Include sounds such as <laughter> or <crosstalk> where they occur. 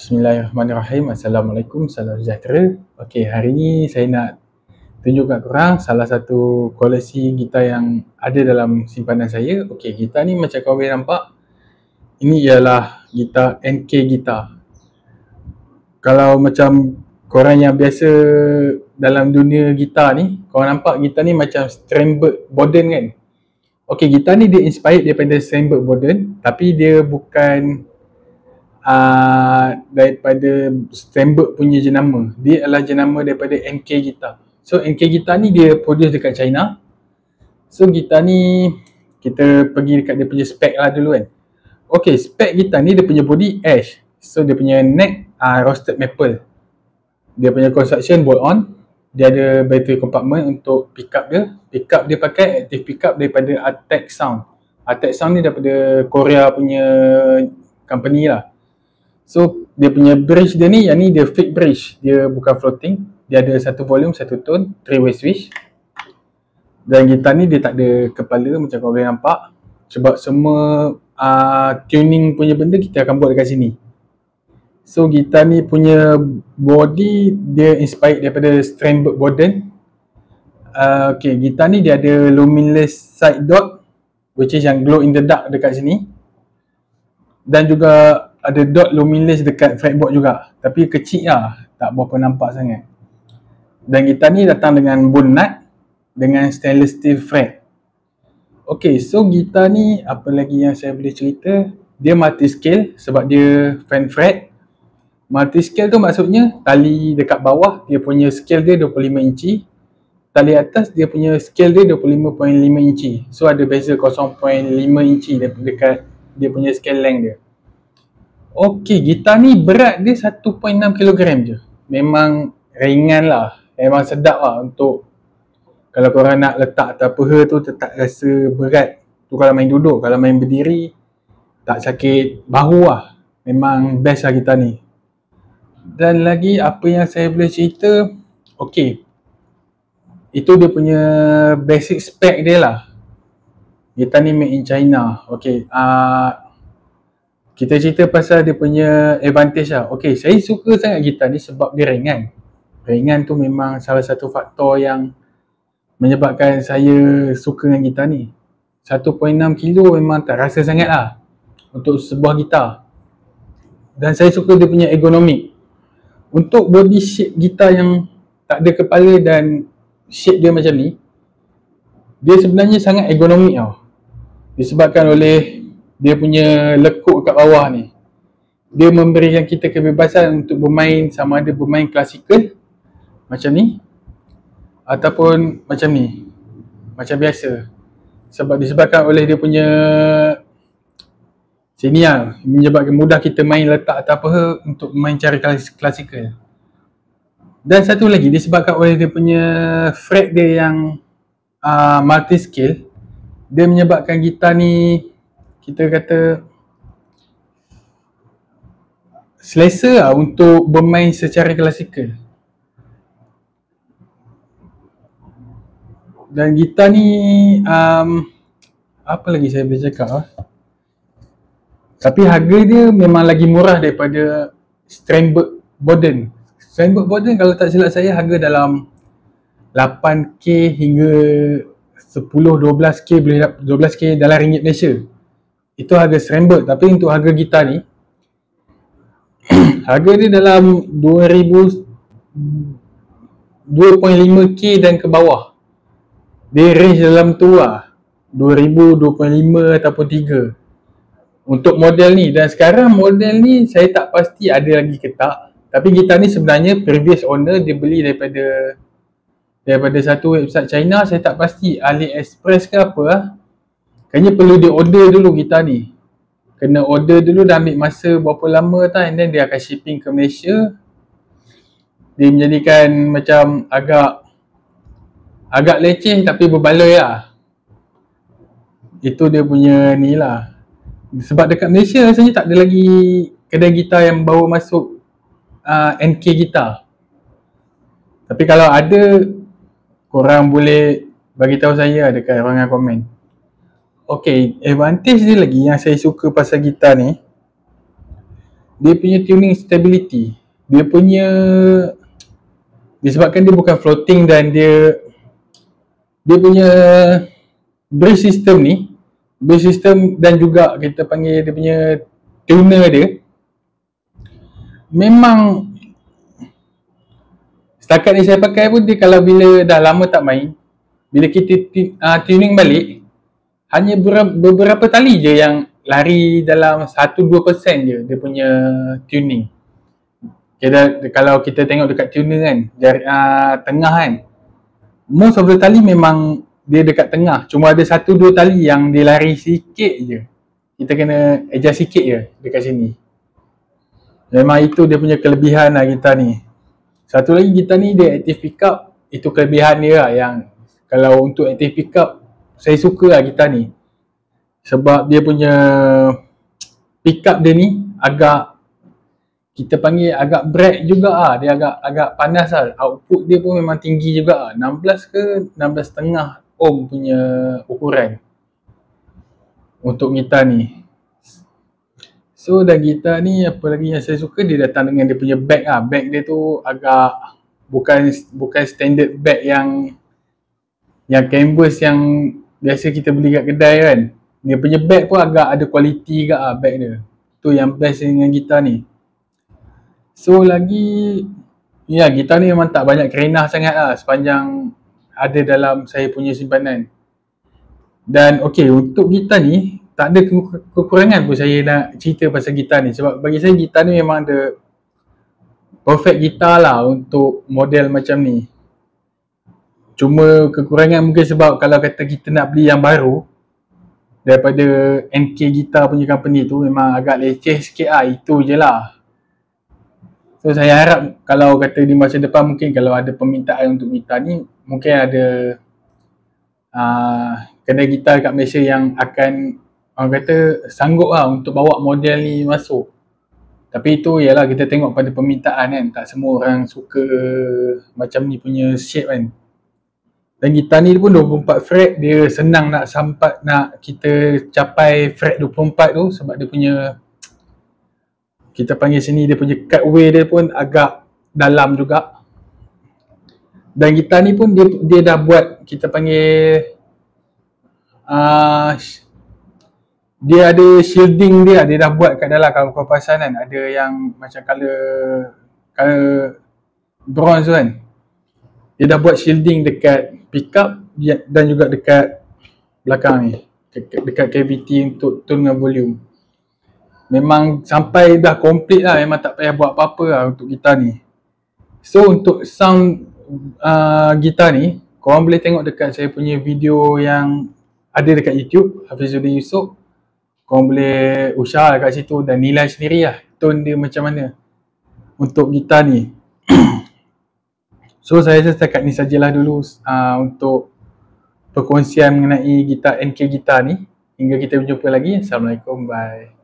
Bismillahirrahmanirrahim. Assalamualaikum. Salam sejahtera. Okey, hari ni saya nak tunjuk kat korang salah satu koleksi gitar yang ada dalam simpanan saya. Okey, gitar ni macam korang boleh nampak. Ini ialah gitar NK gitar. Kalau macam korang yang biasa dalam dunia gitar ni, korang nampak gitar ni macam Steinberg Borden kan? Okey, gitar ni dia inspired daripada Steinberg Borden tapi dia bukan uh, daripada Steinberg punya jenama. Dia adalah jenama daripada NK Guitar. So NK Guitar ni dia produce dekat China. So gitar ni kita pergi dekat dia punya spec lah dulu kan. Okay spec gitar ni dia punya body ash. So dia punya neck uh, roasted maple. Dia punya construction bolt on. Dia ada battery compartment untuk pick up dia. Pick up dia pakai active pick up daripada Attack Sound. Attack Sound ni daripada Korea punya company lah. So dia punya bridge dia ni yang ni dia fake bridge. Dia bukan floating. Dia ada satu volume, satu tone, three way switch. Dan gitar ni dia tak ada kepala macam kau boleh nampak. Sebab semua uh, tuning punya benda kita akan buat dekat sini. So gitar ni punya body dia inspired daripada Steinberg Borden. Uh, okay, gitar ni dia ada luminless side dot which is yang glow in the dark dekat sini. Dan juga ada dot luminous dekat fretboard juga. Tapi kecil lah. Tak berapa nampak sangat. Dan gitar ni datang dengan bone nut dengan stainless steel fret. Ok so gitar ni apa lagi yang saya boleh cerita? Dia multi scale sebab dia fan fret. Multi scale tu maksudnya tali dekat bawah dia punya scale dia 25 inci. Tali atas dia punya scale dia 25.5 inci. So ada beza 0.5 inci dekat dia punya scale length dia Okey, gitar ni berat dia 1.6 kg je. Memang ringan lah. Memang sedap lah untuk kalau korang nak letak atau apa tu tak rasa berat. Tu kalau main duduk, kalau main berdiri tak sakit bahu lah. Memang best lah gitar ni. Dan lagi apa yang saya boleh cerita, okey. Itu dia punya basic spec dia lah. Gitar ni made in China. Okey, uh, kita cerita pasal dia punya advantage lah. Okay, saya suka sangat gitar ni sebab dia ringan. Ringan tu memang salah satu faktor yang menyebabkan saya suka dengan gitar ni. 1.6 kilo memang tak rasa sangat lah untuk sebuah gitar. Dan saya suka dia punya ergonomik. Untuk body shape gitar yang tak ada kepala dan shape dia macam ni, dia sebenarnya sangat ergonomik tau. Disebabkan oleh dia punya lekuk kat bawah ni dia memberikan kita kebebasan untuk bermain sama ada bermain klasikal macam ni ataupun macam ni macam biasa. Sebab disebabkan oleh dia punya sini lah menyebabkan mudah kita main letak atau apa untuk main cara klasikal. Dan satu lagi disebabkan oleh dia punya fret dia yang uh, multi scale dia menyebabkan gitar ni kita kata selesa lah untuk bermain secara klasikal. Dan gitar ni um, apa lagi saya boleh cakap lah tapi harga dia memang lagi murah daripada Steinberg Borden. Steinberg Borden kalau tak silap saya harga dalam 8k hingga 10-12k boleh 12k dalam ringgit Malaysia itu harga Strandberg tapi untuk harga gitar ni <clears throat> harga dia dalam 2000 2.5k dan ke bawah. Dia range dalam tu lah. 2000, 2.5 ataupun 3 untuk model ni. Dan sekarang model ni saya tak pasti ada lagi ke tak. Tapi gitar ni sebenarnya previous owner dia beli daripada daripada satu website China. Saya tak pasti. AliExpress ke apa lah Kayaknya perlu dia order dulu kita ni. Kena order dulu dah ambil masa berapa lama tak and then dia akan shipping ke Malaysia. Dia menjadikan macam agak agak leceh tapi berbaloi lah. Itu dia punya ni lah. Sebab dekat Malaysia rasanya tak ada lagi kedai gitar yang bawa masuk uh, NK gitar. Tapi kalau ada korang boleh bagi tahu saya dekat ruangan komen. Okay, advantage dia lagi yang saya suka pasal gitar ni dia punya tuning stability. Dia punya disebabkan dia bukan floating dan dia dia punya brace system ni brace system dan juga kita panggil dia punya tuner dia memang setakat ni saya pakai pun dia kalau bila dah lama tak main bila kita uh, tuning balik hanya beberapa, tali je yang lari dalam 1-2% je dia punya tuning. Kita, kalau kita tengok dekat tuner kan jari, uh, tengah kan most of the tali memang dia dekat tengah. Cuma ada satu dua tali yang dia lari sikit je. Kita kena adjust sikit je dekat sini. Memang itu dia punya kelebihan lah kita ni. Satu lagi kita ni dia active pickup itu kelebihan dia lah yang kalau untuk active pickup saya suka lah kita ni. Sebab dia punya pickup dia ni agak kita panggil agak break juga ah. Dia agak agak panas lah. Output dia pun memang tinggi juga ah. 16 ke 16 setengah ohm punya ukuran untuk gitar ni. So dan gitar ni apa lagi yang saya suka? Dia datang dengan dia punya back ah. Back dia tu agak bukan bukan standard back yang yang canvas yang biasa kita beli kat kedai kan dia punya back pun agak ada kualiti juga ah back dia tu yang best dengan gitar ni so lagi ya gitar ni memang tak banyak kerenah sangat lah sepanjang ada dalam saya punya simpanan. Dan okey untuk gitar ni tak ada kekurangan pun saya nak cerita pasal gitar ni sebab bagi saya gitar ni memang ada perfect gitar lah untuk model macam ni. Cuma kekurangan mungkin sebab kalau kata kita nak beli yang baru daripada NK Gitar punya company tu memang agak leceh sikit lah, itu je lah. So saya harap kalau kata di masa depan mungkin kalau ada permintaan untuk gitar ni mungkin ada uh, kedai gitar kat Malaysia yang akan orang kata sanggup lah untuk bawa model ni masuk. Tapi itu ialah kita tengok pada permintaan kan. Tak semua orang suka macam ni punya shape kan. Dan gitar ni pun 24 fret. Dia senang nak sampai nak kita capai fret 24 tu sebab dia punya kita panggil sini dia punya cutaway dia pun agak dalam juga. Dan gitar ni pun dia dia dah buat kita panggil uh, dia ada shielding dia. Dia dah buat kat dalam kalau kau perasan kan. Ada yang macam color color bronze kan dia dah buat shielding dekat pickup dan juga dekat belakang ni. Dekat, dekat cavity untuk tone dengan volume. Memang sampai dah complete lah. Memang tak payah buat apa-apa lah untuk gitar ni. So untuk sound uh, gitar ni korang boleh tengok dekat saya punya video yang ada dekat YouTube Hafizuddin Yusof. Korang boleh usah lah kat situ dan nilai sendiri lah tone dia macam mana untuk gitar ni <clears throat> so saya rasa setakat ni sajalah dulu uh, untuk perkongsian mengenai gitar NK gitar ni. Hingga kita berjumpa lagi. Assalamualaikum. Bye